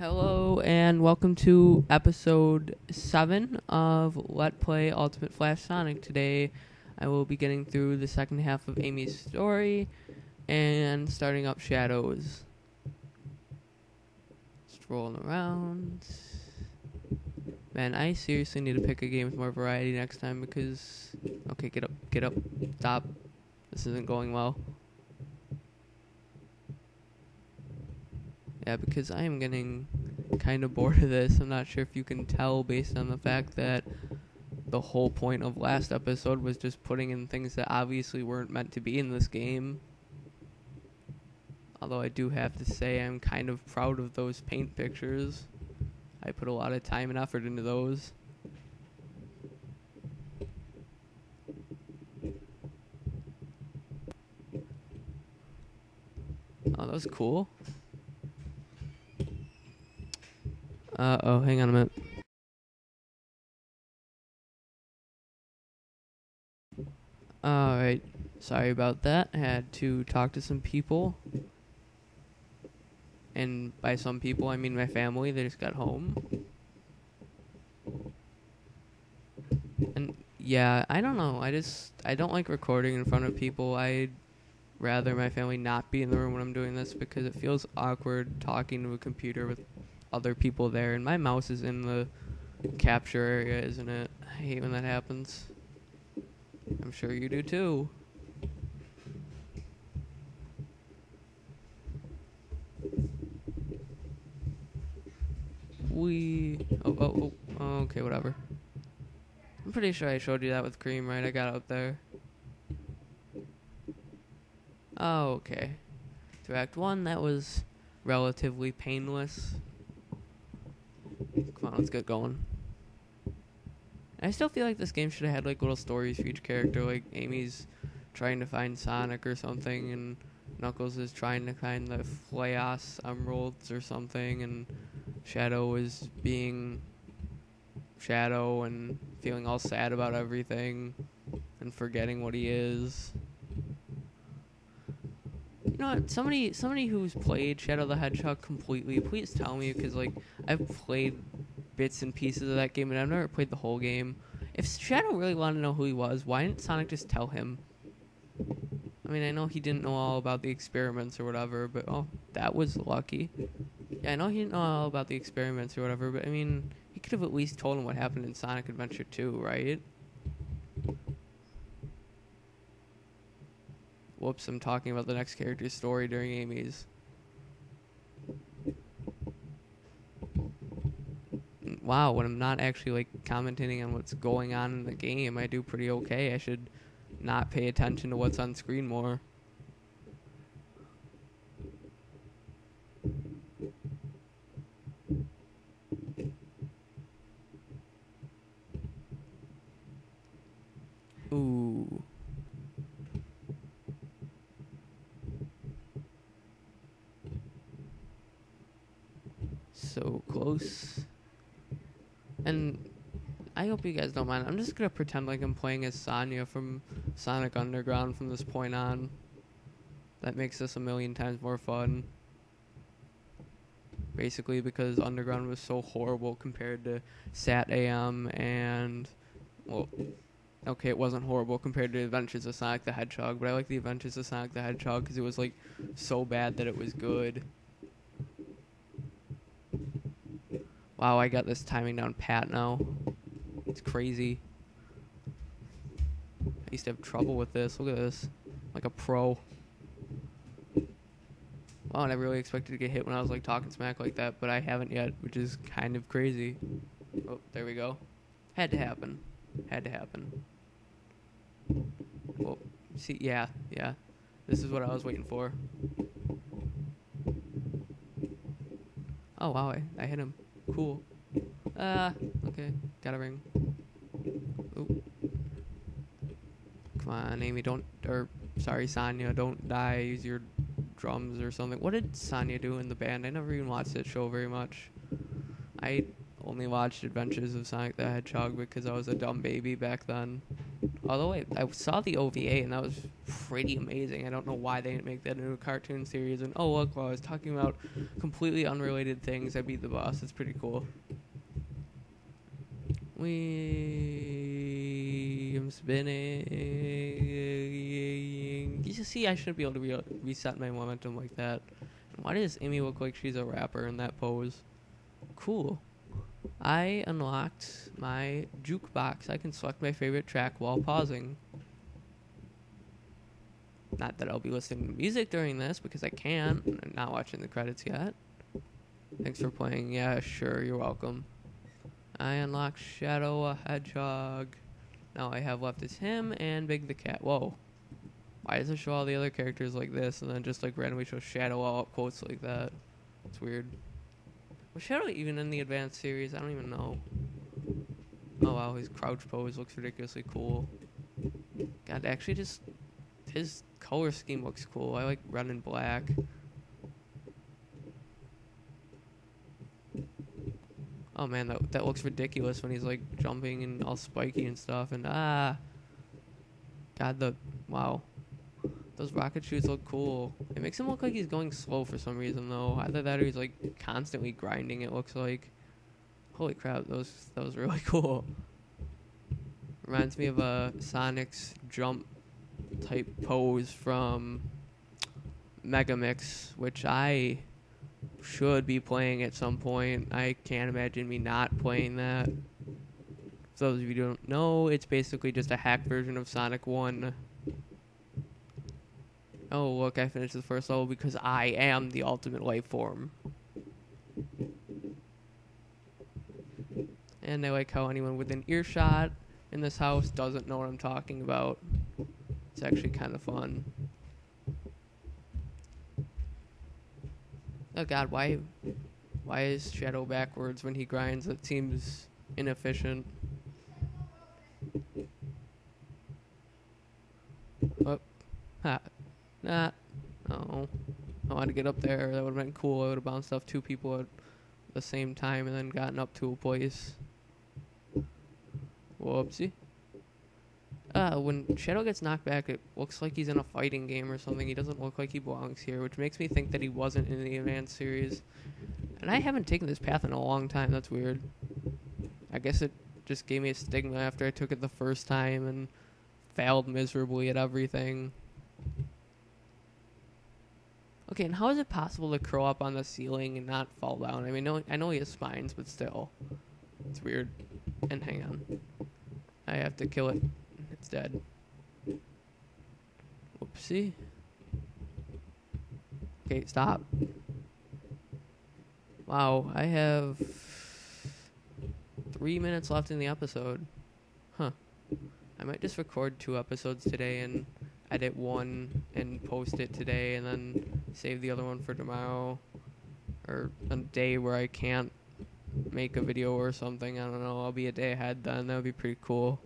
Hello and welcome to episode 7 of Let Play Ultimate Flash Sonic. Today I will be getting through the second half of Amy's story and starting up Shadows. Strolling around. Man, I seriously need to pick a game with more variety next time because. Okay, get up, get up, stop. This isn't going well. Yeah, because I am getting kind of bored of this. I'm not sure if you can tell based on the fact that the whole point of last episode was just putting in things that obviously weren't meant to be in this game. Although I do have to say I'm kind of proud of those paint pictures. I put a lot of time and effort into those. Oh, that was cool. Uh oh, hang on a minute. Alright, sorry about that. Had to talk to some people. And by some people, I mean my family. They just got home. And yeah, I don't know. I just, I don't like recording in front of people. I'd rather my family not be in the room when I'm doing this because it feels awkward talking to a computer with other people there. And my mouse is in the capture area, isn't it? I hate when that happens. I'm sure you do too. We. Oh, oh, oh, okay, whatever. I'm pretty sure I showed you that with cream, right? I got out there. Oh, okay. Through Act 1, that was relatively painless. Come on, let's get going. I still feel like this game should have had like little stories for each character. Like Amy's trying to find Sonic or something, and Knuckles is trying to find the Chaos emeralds or something, and Shadow is being Shadow and feeling all sad about everything and forgetting what he is. Know? Somebody, somebody who's played Shadow the Hedgehog completely, please tell me because like I've played bits and pieces of that game and I've never played the whole game. If Shadow really wanted to know who he was, why didn't Sonic just tell him? I mean, I know he didn't know all about the experiments or whatever, but oh, that was lucky. Yeah, I know he didn't know all about the experiments or whatever, but I mean, he could have at least told him what happened in Sonic Adventure 2, right? Whoops, I'm talking about the next character's story during Amy's. Wow, when I'm not actually like commenting on what's going on in the game, I do pretty okay. I should not pay attention to what's on screen more. Ooh. So close. And I hope you guys don't mind. I'm just gonna pretend like I'm playing as Sonia from Sonic Underground from this point on. That makes this a million times more fun. Basically, because Underground was so horrible compared to SatAM and well, okay, it wasn't horrible compared to Adventures of Sonic the Hedgehog, but I like the Adventures of Sonic the Hedgehog because it was like so bad that it was good. Wow, I got this timing down pat now. It's crazy. I used to have trouble with this. Look at this. Like a pro. Wow, I really expected to get hit when I was like talking smack like that, but I haven't yet, which is kind of crazy. Oh, there we go. Had to happen. Had to happen. Well, see, yeah, yeah. This is what I was waiting for. Oh, wow, I, I hit him. Cool. Uh, okay. Got a ring. Ooh. Come on, Amy, don't, or, sorry, Sonia, don't die. Use your drums or something. What did Sonia do in the band? I never even watched that show very much. I only watched Adventures of Sonic the Hedgehog because I was a dumb baby back then. Although I, I saw the OVA and that was pretty amazing. I don't know why they didn't make that into a cartoon series. And oh look, while I was talking about completely unrelated things, I beat the boss. It's pretty cool. We am spinning. You see, I shouldn't be able to re- reset my momentum like that. Why does Amy look like she's a rapper in that pose? Cool. I unlocked my jukebox. I can select my favorite track while pausing. Not that I'll be listening to music during this because I can't. I'm not watching the credits yet. Thanks for playing. Yeah, sure, you're welcome. I unlocked Shadow a Hedgehog. Now I have left is him and Big the Cat. Whoa. Why does it show all the other characters like this and then just like randomly show Shadow all up close like that? It's weird. Was Shadow even in the advanced series? I don't even know. Oh wow, his crouch pose looks ridiculously cool. God, actually just his color scheme looks cool. I like red and black. Oh man, that that looks ridiculous when he's like jumping and all spiky and stuff. And ah, God, the wow, those rocket shoots look cool. It makes him look like he's going slow for some reason though. Either that or he's like constantly grinding. It looks like. Holy crap, Those that was really cool. Reminds me of a Sonic's jump type pose from Megamix, which I should be playing at some point. I can't imagine me not playing that. For those of you who don't know, it's basically just a hack version of Sonic 1. Oh, look, I finished the first level because I am the ultimate life form. And I like how anyone within earshot in this house doesn't know what I'm talking about. It's actually kind of fun. Oh god, why why is Shadow backwards when he grinds? It seems inefficient. Oh. Ha. Nah. Oh. I wanted to get up there. That would have been cool. I would have bounced off two people at the same time and then gotten up to a place. Whoopsie. Uh, when Shadow gets knocked back, it looks like he's in a fighting game or something. He doesn't look like he belongs here, which makes me think that he wasn't in the Advanced series. And I haven't taken this path in a long time. That's weird. I guess it just gave me a stigma after I took it the first time and failed miserably at everything. Okay, and how is it possible to curl up on the ceiling and not fall down? I mean, no, I know he has spines, but still, it's weird. And hang on, I have to kill it. It's dead. Whoopsie. Okay, stop. Wow, I have three minutes left in the episode. Huh. I might just record two episodes today and edit one and post it today and then save the other one for tomorrow. Or a day where I can't make a video or something. I don't know. I'll be a day ahead then. That would be pretty cool.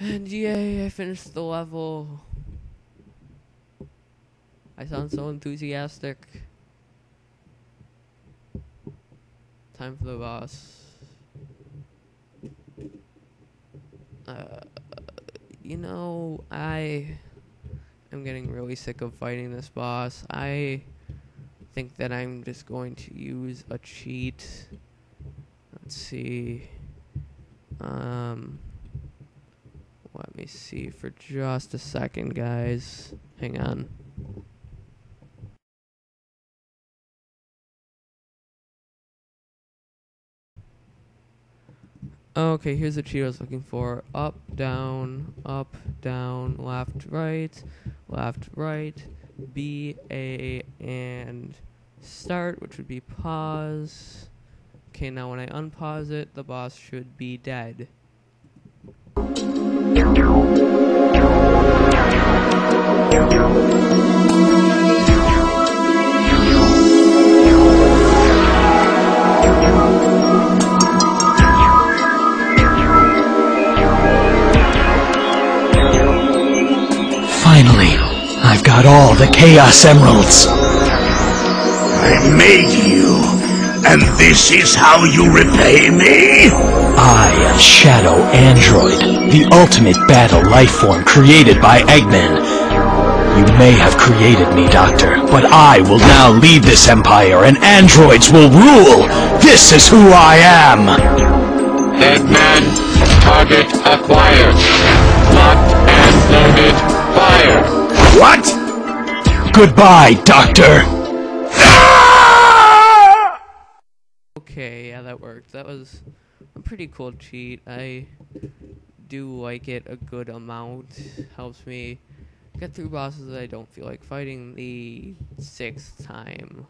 And yay, I finished the level. I sound so enthusiastic. Time for the boss. Uh, you know, I am getting really sick of fighting this boss. I think that I'm just going to use a cheat. Let's see. Um, let me see for just a second, guys. Hang on. Okay, here's the cheat I was looking for. Up, down, up, down, left, right, left, right, B, A, and start, which would be pause. Okay, now when I unpause it, the boss should be dead. All the Chaos Emeralds. I made you And this is how you repay me? I am Shadow Android, the ultimate battle life form created by Eggman. You may have created me, Doctor, but I will now lead this empire and androids will rule! This is who I am! Eggman, target acquired. Locked and loaded, fire. What? Goodbye, Doctor! Okay, yeah, that worked. That was a pretty cool cheat. I do like it a good amount. Helps me get through bosses that I don't feel like fighting the sixth time.